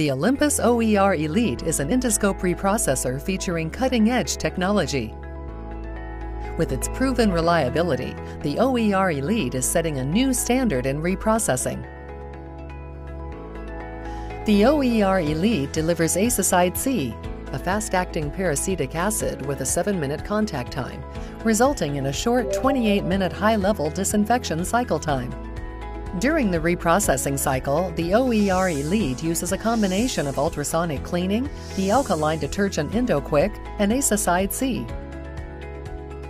The Olympus OER Elite is an endoscope reprocessor featuring cutting-edge technology. With its proven reliability, the OER Elite is setting a new standard in reprocessing. The OER Elite delivers Acecide C, a fast-acting peracetic acid with a 7-minute contact time, resulting in a short 28-minute high-level disinfection cycle time. During the reprocessing cycle, the OER Elite uses a combination of ultrasonic cleaning, the alkaline detergent EndoQuick, and Acecide C.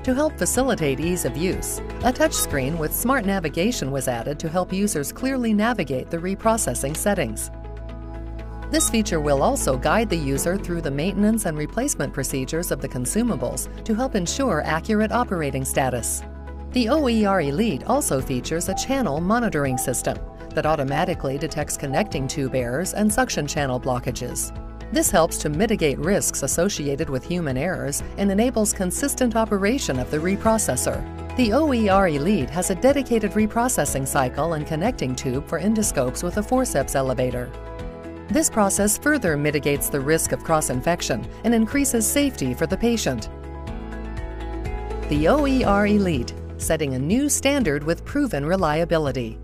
To help facilitate ease of use, a touchscreen with smart navigation was added to help users clearly navigate the reprocessing settings. This feature will also guide the user through the maintenance and replacement procedures of the consumables to help ensure accurate operating status. The OER Elite also features a channel monitoring system that automatically detects connecting tube errors and suction channel blockages. This helps to mitigate risks associated with human errors and enables consistent operation of the reprocessor. The OER Elite has a dedicated reprocessing cycle and connecting tube for endoscopes with a forceps elevator. This process further mitigates the risk of cross-infection and increases safety for the patient. The OER Elite setting a new standard with proven reliability.